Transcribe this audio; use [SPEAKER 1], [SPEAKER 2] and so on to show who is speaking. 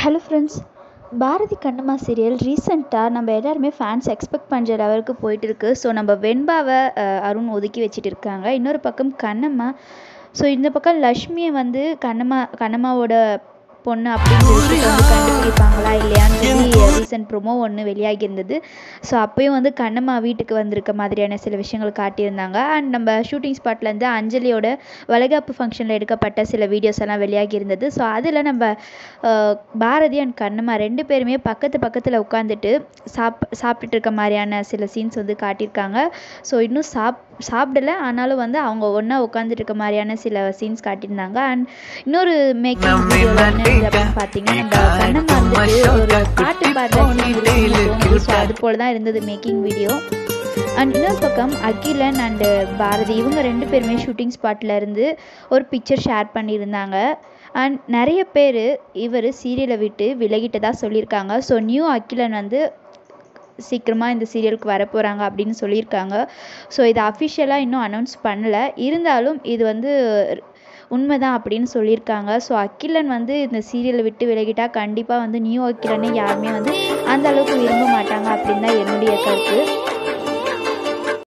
[SPEAKER 1] Hello friends Bharathi Kannamma serial ரீசெண்டாக நம்ம எல்லாருமே ஃபேன்ஸ் எக்ஸ்பெக்ட் பண்ணுற லெவலுக்கு போயிட்டு இருக்கு ஸோ நம்ம வெண்பாவை அருண் ஒதுக்கி வச்சுட்டு இருக்காங்க இன்னொரு பக்கம் கண்ணம்மா. ஸோ இந்த பக்கம் லக்ஷ்மியை வந்து கண்ணம்மா கண்ணம்மாவோட பொண்ணு அப்படின்னு வந்து கண்டுபிடிப்பாங்களா இல்லையான்னு சொல்லி ரீசன்ட் ப்ரோமோ ஒன்று வெளியாகி இருந்தது ஸோ அப்பயும் வந்து கண்ணம்மா வீட்டுக்கு வந்திருக்க மாதிரியான சில விஷயங்கள் காட்டியிருந்தாங்க. அண்ட் நம்ம ஷூட்டிங் ஸ்பாட்லேருந்து அஞ்சலியோட வளைகாப்பு ஃபங்க்ஷனில் எடுக்கப்பட்ட சில வீடியோஸ் எல்லாம் வெளியாகி இருந்தது ஸோ அதில் நம்ம பாரதி அண்ட் கண்ணம்மா ரெண்டு பேருமே பக்கத்து பக்கத்தில் உட்காந்துட்டு சாப் சாப்பிட்டுட்டு இருக்க மாதிரியான சில சீன்ஸ் வந்து காட்டியிருக்காங்க. ஸோ இன்னும் சாப் சாப்பிடல. ஆனாலும் வந்து அவங்க ஒன்றா உட்காந்துட்டு இருக்க மாதிரியான சில சீன்ஸ் காட்டியிருந்தாங்க. அண்ட் இன்னொரு மேக்கிங் வீடியோவில் அப்படின்னு பார்த்தீங்கன்னா நம்ம கண்ணம்மா வந்துட்டு ஒரு பாட்டு பாடுற ஸோ அது போல தான் இருந்தது மேக்கிங் வீடியோ அண்ட் இன்னொரு பக்கம் அகிலன் அண்டு பாரதி இவங்க ரெண்டு பேருமே ஷூட்டிங் ஸ்பாட்டில் இருந்து ஒரு பிக்சர் ஷேர் பண்ணியிருந்தாங்க. அண்ட் நிறைய பேர் இவர் சீரியலை விட்டு விலகிட்டதா சொல்லியிருக்காங்க. ஸோ நியூ அகிலன் வந்து சீக்கிரமாக இந்த சீரியலுக்கு வரப்போகிறாங்க அப்படின்னு சொல்லியிருக்காங்க. ஸோ இதை அஃபிஷியலாக இன்னும் அனௌன்ஸ் பண்ணலை. இருந்தாலும் இது வந்து உண்மைதான் அப்படின்னு சொல்லியிருக்காங்க. ஸோ அக்கிலன் வந்து இந்த சீரியலை விட்டு விலகிட்டால் கண்டிப்பாக வந்து நியூ அகிலனை யாருமே வந்து அந்த அளவுக்கு விரும்ப மாட்டாங்க அப்படின்னு தான் என்னுடைய கருத்து.